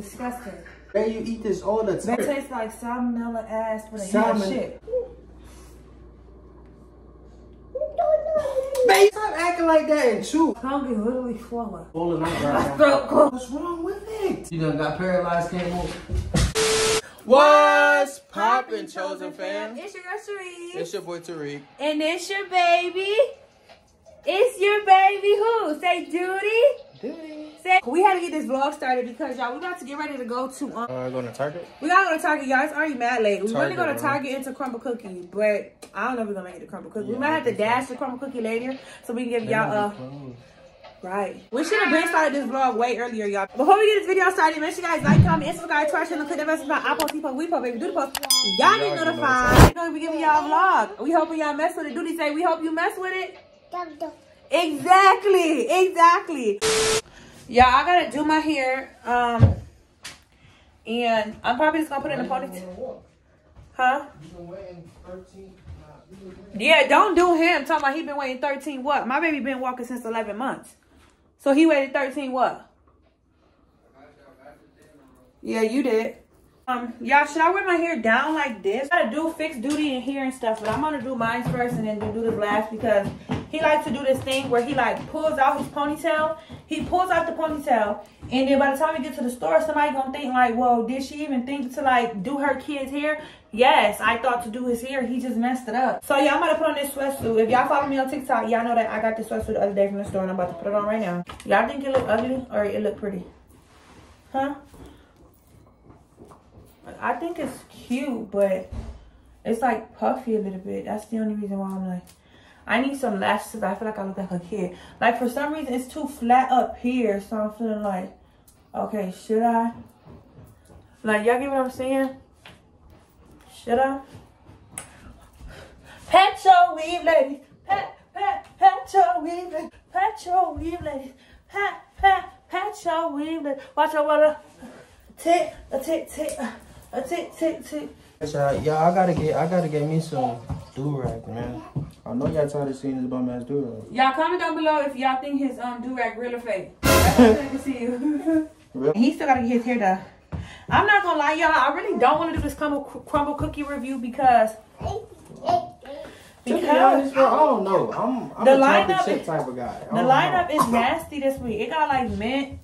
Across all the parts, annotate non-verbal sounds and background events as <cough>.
disgusting. Man, you eat this all the That time. tastes like salmonella ass with a Salmon- shit. Man, stop acting like that and chew. Tongue is literally swollen. Falling out My right now. throat cold. What's wrong with it? You done got paralyzed, can't move. What's poppin', chosen fam? It's your girl Cherise. It's your boy Tariq. And it's your baby. It's your baby who? Say duty. Duty. Say we had to get this vlog started because y'all we about to get ready to go to um Uh, going to Target? we gotta go to Target, y'all. It's already mad late. We want to go to Target, right? Target into Crumbl Cookie, but I don't know if we're gonna make it to Crumbl Cookie. we might have to dash the Crumbl Cookie later so we can give y'all uh right. We should have been started this vlog way earlier, y'all. Before we get this video started, make sure you guys like, comment, and subscribe to our channel. Click that bell button. I post, he post, we post, baby. Do the post. Y'all get Y'all notified. We're gonna be giving y'all a vlog. We hoping y'all mess with it. Do Duty say we hope you mess with it. Exactly, exactly. Yeah, I gotta do my hair. Um, and I'm probably just gonna put it in a ponytail. Huh? Yeah, don't do him. Talking about he been waiting 13 what? My baby been walking since 11 months. So he waited 13 what? Yeah, you did. Um, y'all, should I wear my hair down like this? I gotta do fixed duty in here and stuff, but I'm gonna do mine first and then do this last because he likes to do this thing where he like pulls out his ponytail. He pulls out the ponytail, and then by the time we get to the store, somebody gonna think like, "Well, did she even think to like do her kid's hair?" Yes, I thought to do his hair. He just messed it up. So y'all, I'm gonna put on this sweatsuit. If y'all follow me on TikTok, y'all know that I got this sweatsuit the other day from the store, and I'm about to put it on right now. Y'all think it look ugly or it look pretty? Huh? I think it's cute, but it's like puffy a little bit. That's the only reason why I'm like, I need some lashes. I feel like I look like a kid. Like for some reason, it's too flat up here, so I'm feeling like, okay, should I? Like y'all get what I'm saying? Should I? Pet your weave, ladies. Pet, pet, pet your weave, ladies. Pet your weave, ladies. Pet, pet, pet your weave, ladies. Watch what a tick, a tick, tick, a tick, tick, tick. Y'all, I gotta get, I gotta get me some do rag, man. I know y'all tired of seeing this bum ass do rag. Y'all comment down below if y'all think his um do rag real or fake. I can see you. <laughs> Real? he still gotta get his hair done. I'm not gonna lie, y'all. I really don't want to do this crumble Crumbl Cookie review because To be because honest, bro, I don't know. I'm, I'm The a chocolate lineup is- type of guy. The lineup know. is nasty this week. It got like mint,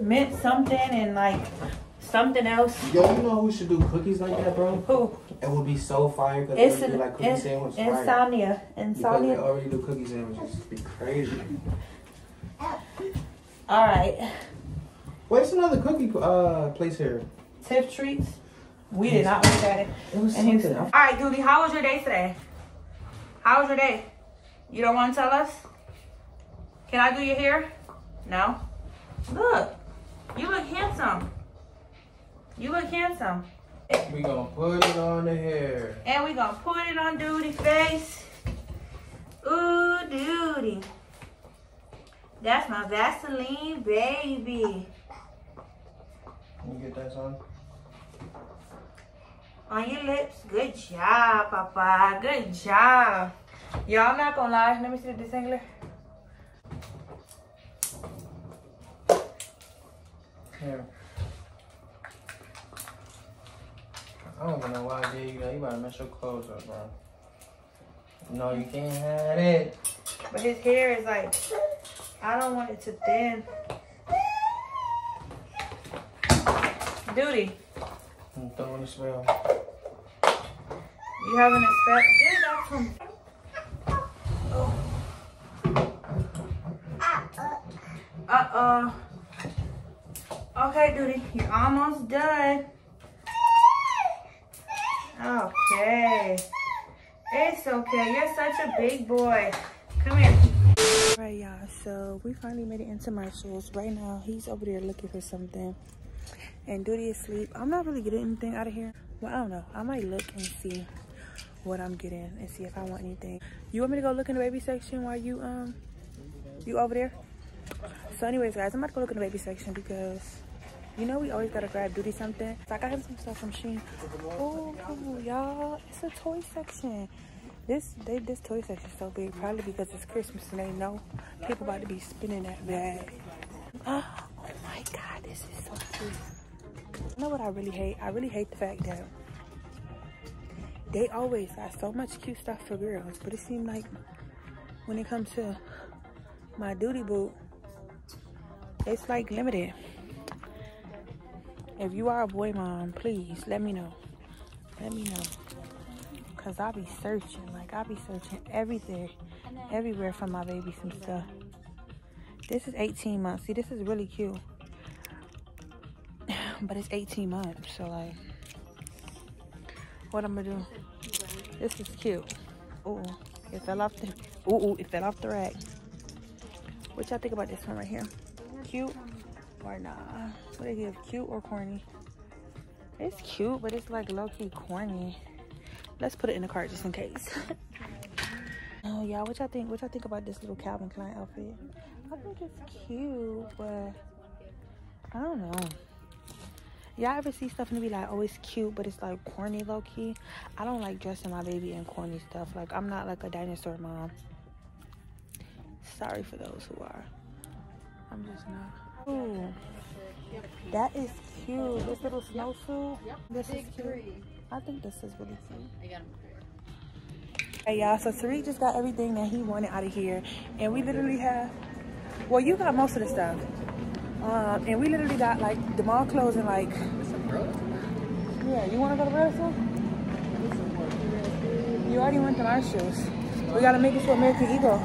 mint something and like something else. Yo, you know who should do cookies like that, bro? Who? It would be so fire because It's it would be an, like cookie in, sandwich fire. insomnia. Because they already do cookie sandwiches. It'd be crazy. All right. Where's another cookie uh place here? Tiff treats. We did not look at it. It was And something. All right, Doody, how was your day today? How was your day? You don't want to tell us? Can I do your hair? No? Look, you look handsome. You look handsome. We gonna put it on the hair. And we gonna put it on duty face. Ooh, duty. That's my Vaseline, baby. Can you get that on? On your lips. Good job, Papa. Good job. Y'all, not gonna lie. Let me see the disangler. Here. I don't even know why I gave you that. You about to mess your clothes up, bro. No, you can't have it. But his hair is like, I don't want it to thin. Duty, I'm throwing the spell. you having a spell? Get back from. Uh oh. Okay, Duty, you're almost done. Okay. It's okay. You're such a big boy. Come here. All right, y'all. So we finally made it into Marshalls. Right now, he's over there looking for something. And Duty is asleep. I'm not really getting anything out of here. Well, I don't know. I might look and see what I'm getting and see if I want anything. You want me to go look in the baby section while you, um, you over there? So anyways, guys, I'm about to go look in the baby section because you know we always gotta grab Duty something. So I got him some stuff from Shein. Oh, y'all, it's a toy section. This they, this toy section is so big, probably because it's Christmas and they know people about to be spinning that bag. <gasps> Oh, my God, this is so cute. You know what I really hate? I really hate the fact that they always got so much cute stuff for girls, but it seemed like when it comes to my duty boot, it's like limited. If you are a boy mom, please let me know. Let me know. Cause I'll be searching, like I'll be searching everything, everywhere for my baby some stuff. This is 18 months. See, this is really cute. <sighs> But it's 18 months, so like, what I'm gonna do? This is cute. Ooh, it fell off the, ooh, ooh, it fell off the rack. What y'all think about this one right here? Cute or nah? What do you give, cute or corny? It's cute, but it's like low-key corny. Let's put it in the cart just in case. <laughs> oh, y'all, what y'all think? What y'all think about this little Calvin Klein outfit? I think it's cute, but I don't know. Y'all ever see stuff and be like, oh, it's cute, but it's like corny low key? I don't like dressing my baby in corny stuff. Like, I'm not like a dinosaur mom. Sorry for those who are. I'm just not. Ooh, that is cute. This little snowsuit. This is cute. I think this is really cute. Hey y'all, so Tariq just got everything that he wanted out of here. And we literally have, well, you got most of the stuff. Um, and we literally got like the mall closing like. Yeah, you want to go to Renaissance? You already went to my shoes. We gotta make it to American Eagle.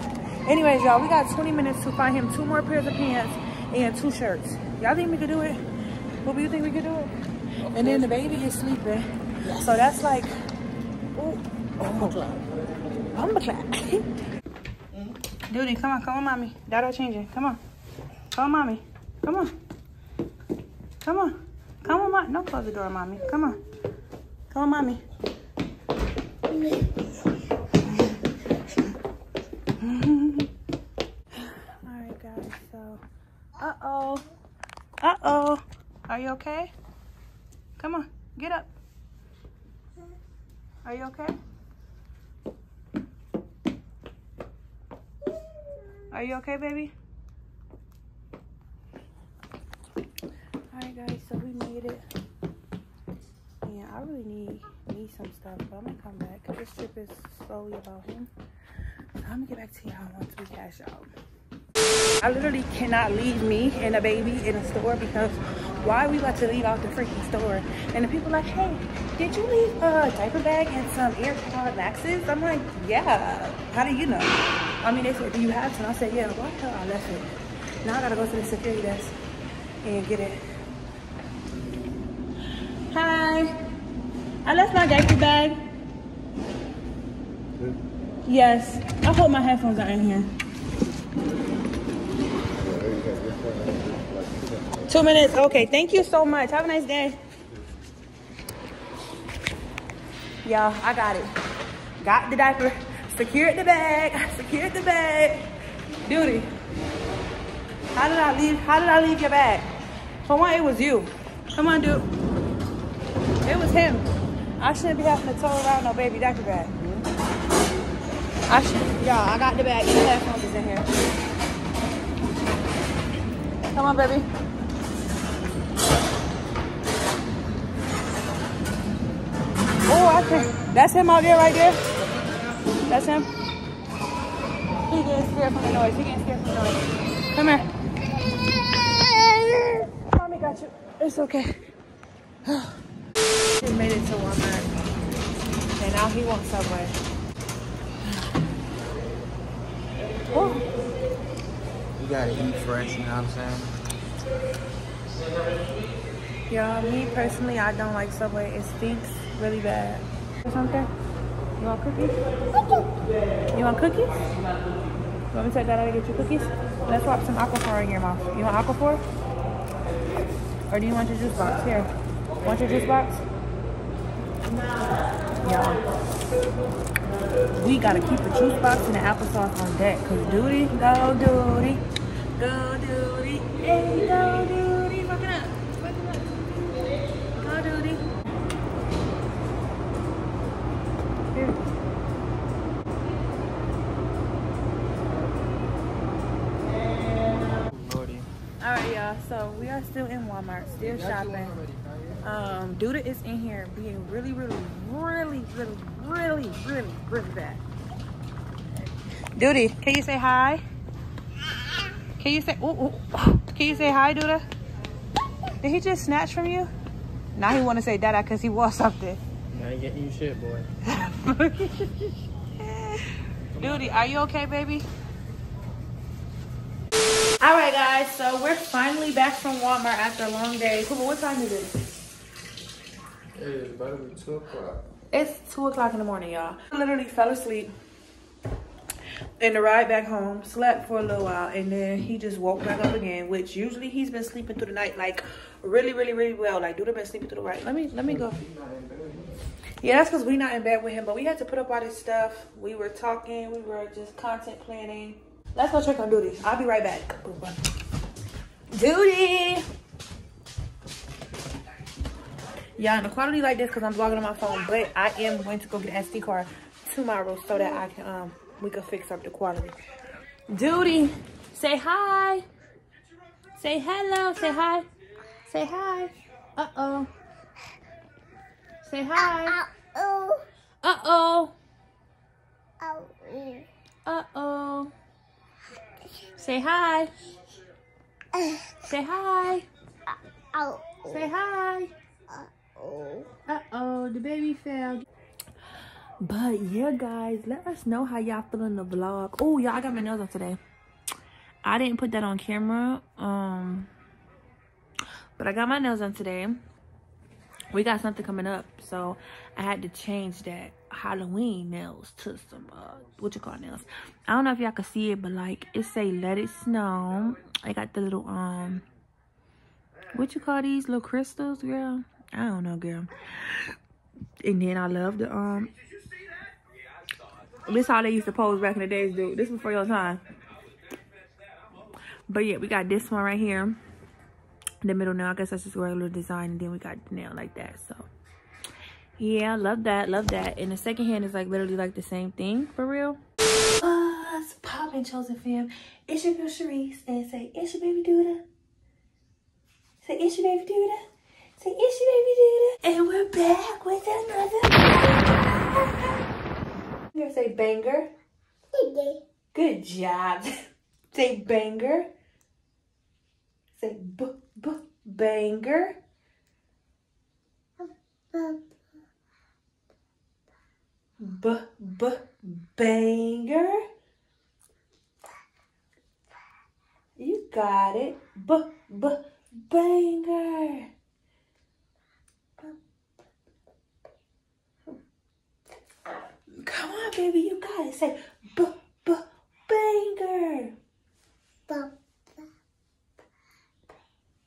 Anyways, y'all, we got 20 minutes to find him two more pairs of pants and two shirts. Y'all think we could do it? What do you think we could do it? And then the baby is sleeping. So that's like, ooh, oh, I'm a clap. <laughs> Duty, come on, come on, mommy. Dada changing. Come on. Come on, mommy. Come on. Come on. Come on, mommy. Don't close the door, mommy. Come on. Come on, mommy. Alright, guys. So, uh-oh. Uh-oh. Are you okay? Come on. Get up. Are you okay? Are you okay, baby? Alright guys, so we made it. And I really need need some stuff, but I'm gonna come back this trip is slowly about him. So I'm gonna get back to y'all once we cash out. I literally cannot leave me and a baby in a store because why are we about to leave out the freaking store? And the people like, hey, did you leave a diaper bag and some AirPod Maxes? I'm like, yeah. How do you know? I mean, they said, do you have some? I said, yeah. Why the hell I left it? Now I gotta go to the security desk and get it. Hi. I left my diaper bag. Yes. I hope my headphones are in here. Two minutes. Okay. Thank you so much. Have a nice day. Y'all, I got it. Got the diaper. Secured the bag. Secured the bag. Duty. How did I leave? How did I leave your bag? For one, it was you. Come on, dude. It was him. I shouldn't be having to tow around no baby diaper bag. I should. Y'all, I got the bag. The headphones is in here. Come on, baby. Oh, I can. That's him out there right there. That's him. He getting scared from the noise. He getting scared from the noise. Come here. Mommy got you. It's okay. <sighs> he made it to Walmart. And now he wants Subway. Oh. You gotta eat fresh, you know what I'm saying? Yeah, me personally, I don't like Subway. It stinks really bad. Something? You want cookies? You want cookies? You want me to take that out and get you cookies? Let's swap some Aquaphor in your mouth. You want Aquaphor? Or do you want your juice box? Here. Want your juice box? Yeah. We gotta keep the juice box and the applesauce on deck. Cause duty, go duty, go duty, hey go so we are still in Walmart, still shopping. Um, Duda is in here being really, really, really, really, really, really, really bad. Duty, can you say hi? Can you say, ooh, ooh, can you say hi, Duda? Did he just snatch from you? Now he want to say dada because he wants something. I ain't getting you shit, boy. <laughs> <laughs> Duty, are you okay, baby? All right, guys, so we're finally back from Walmart after a long day. Cooper, what time is it? It is about to be 2 o'clock. It's 2 o'clock in the morning, y'all. I literally fell asleep in the ride back home, slept for a little while, and then he just woke back up again, which usually he's been sleeping through the night, like, really, really, really well. Like, dude, have been sleeping through the night. Let me, let me go. Yeah, that's because we not in bed with him, but we had to put up all this stuff. We were talking, we were just content planning. Let's go check on Duty. I'll be right back. Duty! Yeah, and the quality like this because I'm vlogging on my phone, but I am going to go get an SD card tomorrow so that I can, um, we can fix up the quality. Duty, say hi. Say hello, say hi. Say hi. Uh-oh. Say hi. Uh-oh. Uh-oh. Oh. Uh-oh. Say hi. <sighs> Say hi. Oh. Say hi. Oh. Uh-oh, the baby fell. But yeah, guys, let us know how y'all feeling the vlog. Oh, y'all, I got my nails on today. I didn't put that on camera. Um, but I got my nails on today. We got something coming up, so I had to change that Halloween nails to some uh, what you call nails. I don't know if y'all can see it, but like it say "Let It Snow." I got the little um, what you call these little crystals, girl? I don't know, girl. And then I love the um. This how they used to pose back in the days, dude. This for your time. But yeah, we got this one right here. The middle nail, I guess that's just a regular design. And then we got the nail like that. So yeah, love that, love that. And the second hand is like literally like the same thing for real. Uh, it's popping chosen fam. It's your girl Sharice and say it's your baby Duda. Say it's your baby Duda. Say it's your baby Duda. And we're back with another <laughs> You're gonna say banger? Okay. Good job. <laughs> say banger. Say b b banger. Um, B b banger. You got it. B b banger. Come on, baby, you got it. Say b b banger.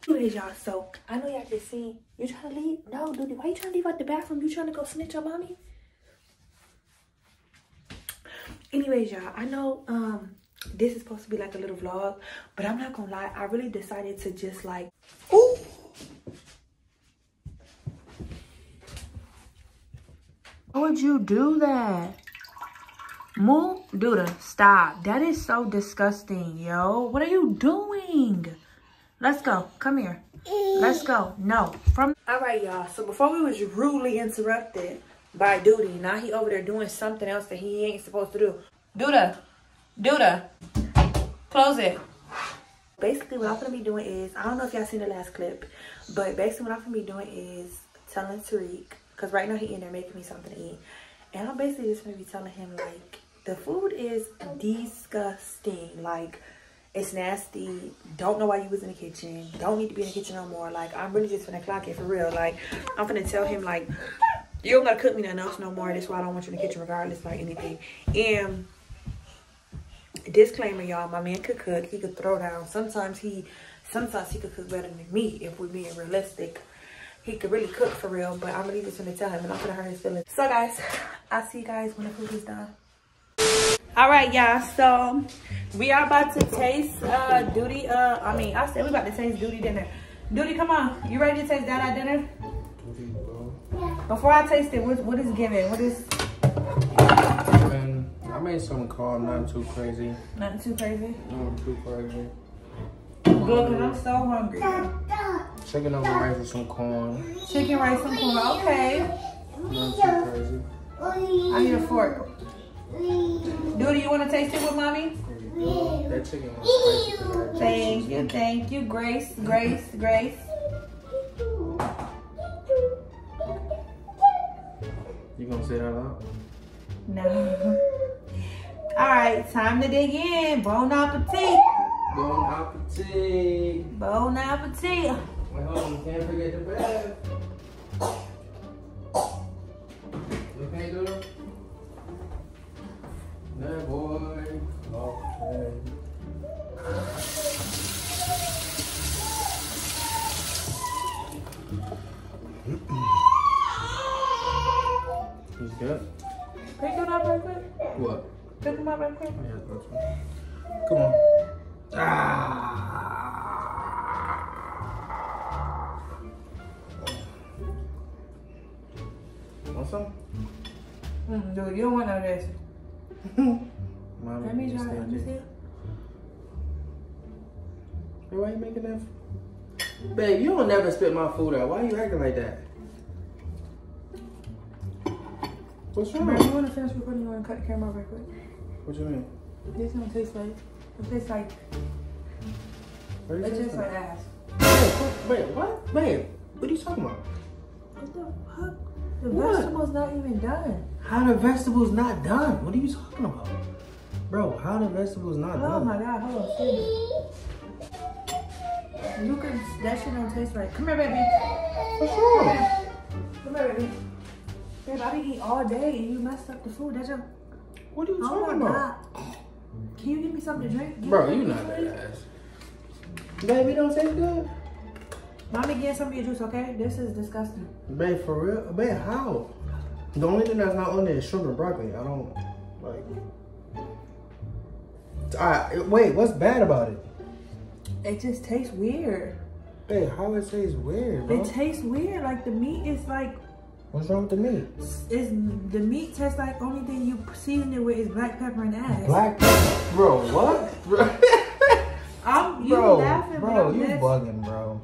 Anyways, y'all, so I know y'all just seen you trying to leave. No, dude, why you trying to leave out the bathroom? You trying to go snitch on mommy? Anyways, y'all, I know um this is supposed to be like a little vlog, but I'm not gonna lie, I really decided to just like ooh. Why would you do that? Moo, Duda, stop. That is so disgusting, yo. What are you doing? Let's go. Come here. Let's go. No. From All right, y'all. So before we was rudely interrupted by Duty, now he over there doing something else that he ain't supposed to do. Duda. Duda. Close it. Basically, what I'm gonna be doing is, I don't know if y'all seen the last clip, but basically what I'm gonna be doing is telling Tariq, because right now he in there making me something to eat. And I'm basically just gonna be telling him like, the food is disgusting. Like, it's nasty. Don't know why you was in the kitchen. Don't need to be in the kitchen no more. Like, I'm really just gonna clock it for real. Like, I'm gonna tell him like, you don't gotta cook me nothing else no more. That's why I don't want you in the kitchen regardless, like anything. And disclaimer, y'all, my man could cook. He could throw down. Sometimes he, sometimes he could cook better than me if we're being realistic. He could really cook for real, but I'm really just gonna tell him and I'm gonna hurt his feelings. So guys, I'll see you guys when the food is done. All right, y'all. So we are about to taste uh duty. Uh, I mean, I said we about to taste duty dinner. Duty, come on. You ready to taste that at dinner? Before I taste it, what what is given? What is I made something called nothing too crazy. nothing too crazy? Nothing too crazy. Good, because I'm so hungry. Chicken over rice with some corn. Chicken rice and corn. Okay. Nothing too crazy. I need a fork. Dude, you want to taste it with mommy? That chicken. Thank you, thank you. Grace, Grace, Grace. Say that out? No. <laughs> All right, time to dig in. Bon appetit. Bon appetit. Bon appetit. Wait, hold on. You can't forget the. He's good. Pick it up real quick. What? Pick them up real quick. Yeah, that's right. Come on. Ah. Want some? Mm, dude, you don't want none of this. <laughs> Mommy, Let me you try it. Let me see. Hey, why you making that? Babe, you don't never spit my food out. Why are you acting like that? What's Bro, you wrong? want to finish recording? You want to cut the camera real quick? What you mean? This don't taste like. It tastes like. It you tastes like ass. Wait, what? Babe, what are you talking about? What the fuck? The What? vegetable's not even done. How the vegetables not done? What are you talking about? Bro, how the vegetables not Oh done? Oh my god, hold on. You that shit don't taste right. Come here, baby. What's wrong? Come here, baby. Babe, I be eat all day and you messed up the food. That's your. What are you Oh talking about? god. Can you give me something to drink? Give Bro, you not that ass. Baby, don't taste good. Mommy, get some of your juice, okay? This is disgusting. Babe, for real? Babe, how? The only thing that's not on there is shrimp and broccoli. I don't like. Alright, wait, what's bad about it? It just tastes weird. Babe, how it tastes weird, bro? It tastes weird. Like the meat is like What's wrong with the meat? is the meat tastes like only thing you season it with is black pepper and ass. Black pepper. Bro, what? Bro, <laughs> I'm you bro, laughing, bro but you dead- bugging, bro.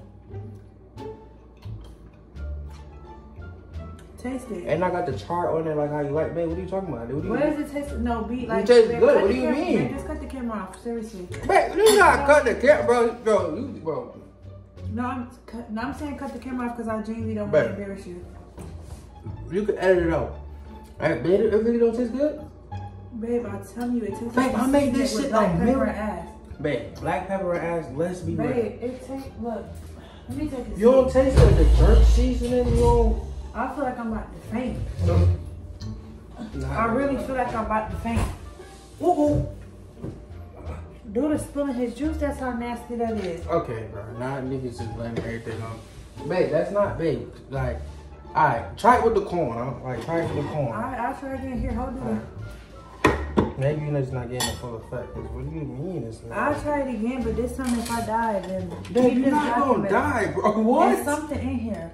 Taste it. And I got the chart on there like how you like, babe. What are you talking about? What do you What does it taste? No, be like. It tastes babe, good. What do you camera- mean? babe, just cut the camera off. Seriously. Babe, you not cut the camera, bro. Bro, you, bro. No, I'm no, I'm saying cut the camera off because I genuinely don't Babe. want to embarrass you. You can edit it out. Alright, babe, it really don't taste good? Babe, I'm telling you, it tastes Babe, I made this shit black like pepper and ass. Babe, black pepper and ass, let's be Babe, real. it tastes. Look, let me take a You don't taste like the jerk seasoning, you don't. I feel like I'm about to faint. Nah, I really feel like I'm about to faint. Ooh, ooh. Dude is spilling his juice. That's how nasty that is. Okay, bro. Now niggas just blaming everything on. Babe, that's not babe. Like, alright, try it with the corn. Huh? Like, try it with the corn. Alright, I'll try again. Here, hold it. Maybe you're just not getting the full effect. 'cause what do you mean it's not? I'll try it again, but this time if I die, then keep you're not gonna die, bro. <laughs> What? There's something in here.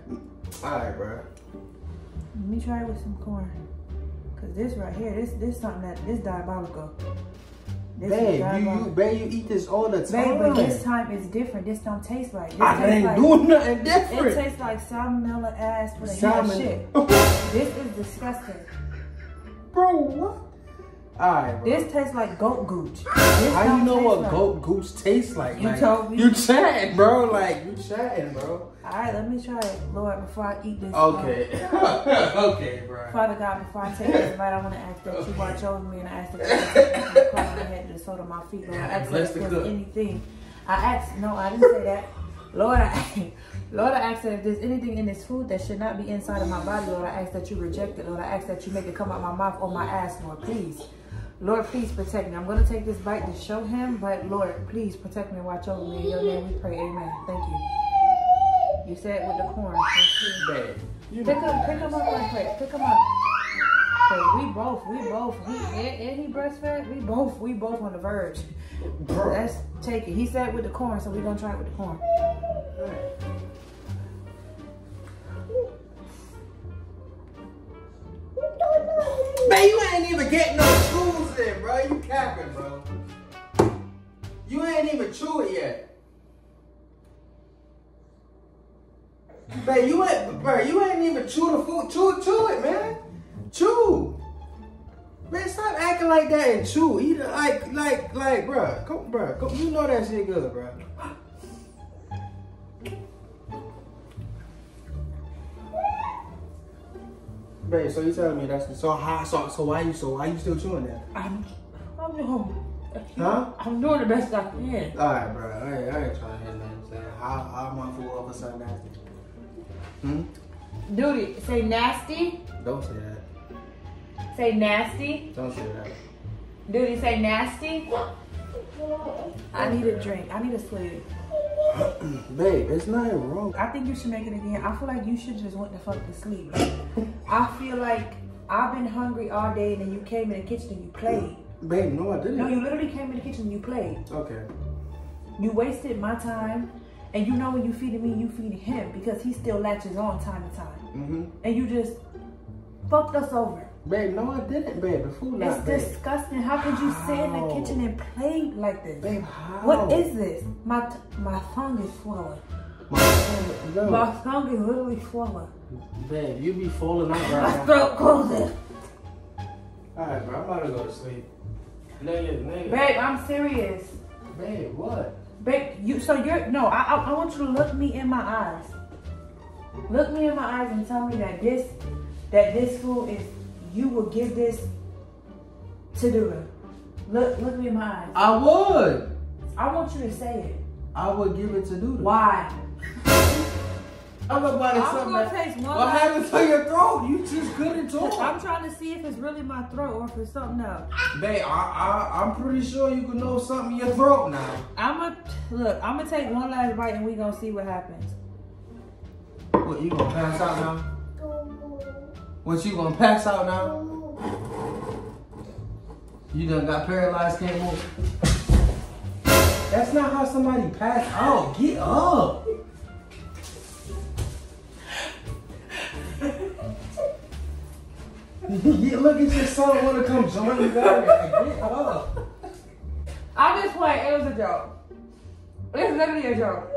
Alright, bro. Let me try it with some corn. Cause this right here, this this something that this diabolical. This Babe, you, you, babe, you eat this all the time. Babe, but this time it's different. This don't taste right. This I ain't like, doing nothing It tastes like salmonella ass for the Salmon. shit. <laughs> Oh. This is disgusting. bro, what? Alright. This tastes like goat gooch. This How you know what right. goat gooch tastes like? You like, told me. You chatting, bro. Like, you chatting, bro. All right, let me try it, Lord, before I eat this. Okay. <laughs> okay, bro. Father God, before I take this bite, I want to ask that you watch over me and I ask that you <laughs> touch the crown of my head to the sole of my feet, Lord. I ask that if there's anything, I ask, no, I didn't say that. Lord, I, <laughs> Lord, I ask that if there's anything in this food that should not be inside of my body, Lord, I ask that you reject it. Lord, I ask that you make it come out my mouth or my ass, Lord, please. Lord, please protect me. I'm going to take this bite to show him, but Lord, please protect me and watch over me. In your name we pray. Amen. Thank you. You said with the corn. Babe. You Pick him, pick him up real quick. Pick him up. We both, we both, and, and he breastfed. We both, we both on the verge. bro. Let's take it. He said with the corn, so we gonna try it with the corn. Man, you ain't even getting no schools in, bro. You capping, bro. You ain't even chew it yet. Man, you ain't, bro, you ain't even chew the food. Chew, chew it, man. Chew. Man, stop acting like that and chew. Eat it like, like, like, bro. Come, bro. Come, you know that shit good, bro. Babe, so you telling me that's so hot? So, so why you so why you still chewing that? I'm, I'm doing, Huh? I'm doing the best I can. All right, bro. I ain't, I ain't trying to hear nothing. Saying how how my food all of a sudden nasty? Hmm. Dude, say nasty. Don't say that. Say nasty. Don't say that. Dude, say nasty. I need a drink. I need a sleep. <clears throat> Babe, it's nothing wrong. I think you should make it again. I feel like you should just went the fuck to sleep. Like, I feel like I've been hungry all day and then you came in the kitchen and you played. Babe, no, I didn't. No, you literally came in the kitchen and you played. Okay. You wasted my time. And you know when you feeding me, you feeding him because he still latches on time to time. Mm-hmm. And you just fucked us over. Babe, no, I didn't, babe. The food It's babe. disgusting. How could you sit in the kitchen and play like this? Babe, how? What is this? My t- my tongue is swollen. My, no. My tongue is literally swollen. Babe, you be falling out My right now. throat closing. Alright, bro, I'm about to go to sleep. Nigga, nigga. Babe, I'm serious. Babe, what? Babe, you so you're no, I, I I want you to look me in my eyes. Look me in my eyes and tell me that this that this food is you will give this to Duda. Look look me in my eyes. I would. I want you to say it. I would give it to Duda. Why? I'm about to I'm gonna taste one What happened to your throat? You just couldn't talk. I'm trying to see if it's really my throat or if it's something else. Babe, I, I, I'm pretty sure you can know something in your throat now. I'm gonna look. I'm gonna take one last bite and we gonna see what happens. What, you gonna pass out now? What, you gonna pass out now? You done got paralyzed, can't move? That's not how somebody passed out. Get up. <laughs> Yeah, Look at your son wanna come join you guys. Get up. I'm just playing. It was a joke. It's literally a joke.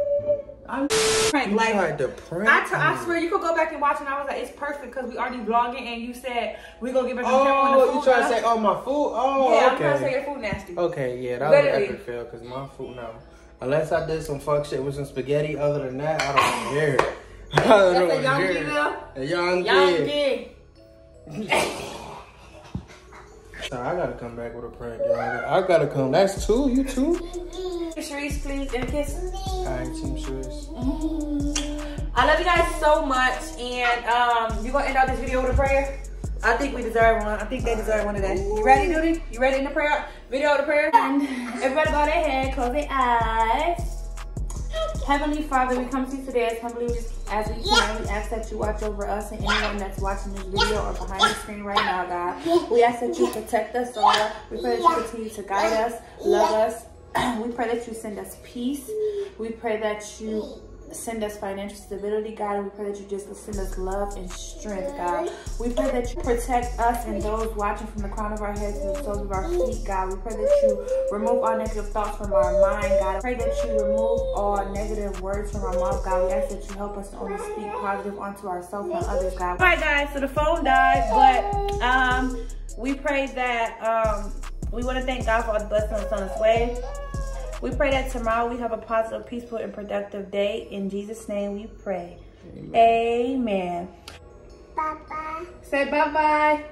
I'm prank You like. tried to prank I, t- I me. swear you could go back and watch and I was like, it's perfect because we already vlogging and you said we gonna give it to him when the Oh, food you trying to say, oh, my food? Oh, Yeah, I'm okay. trying to say your food nasty. Okay, yeah, that Literally. was epic fail because my food no. Unless I did some fuck shit with some spaghetti, other than that, I don't care. <laughs> I don't That's a young care. female? A young Young kid. Kid. I gotta come back with a prank, y'all. I gotta come. That's two, you two. Sharice, please, and a kiss. Alright, Team Shrews. I love you guys so much, and um, you gonna end out this video with a prayer? I think we deserve one. I think they deserve one today. You ready, Duty? You ready in the prayer? Video with a prayer? And everybody bow their head, close their eyes. Heavenly Father, we come to you today as humbly as we can. We ask that you watch over us and anyone that's watching this video or behind the screen right now, God. We ask that you protect us all. We pray that you continue to guide us, love us. <clears throat> We pray that you send us peace. We pray that you send us financial stability, God. We pray that you just send us love and strength, God. We pray that you protect us and those watching from the crown of our heads to the soles of our feet, God. We pray that you remove all negative thoughts from our mind, God. Pray that you remove all negative words from our mouth, God. We ask that you help us to only speak positive onto ourselves and others, God. All right, guys. So the phone died, but um, we pray that um, we want to thank God for all the blessings on its way. We pray that tomorrow we have a positive, peaceful, and productive day. In Jesus' name we pray. Amen. Bye bye. Say bye-bye.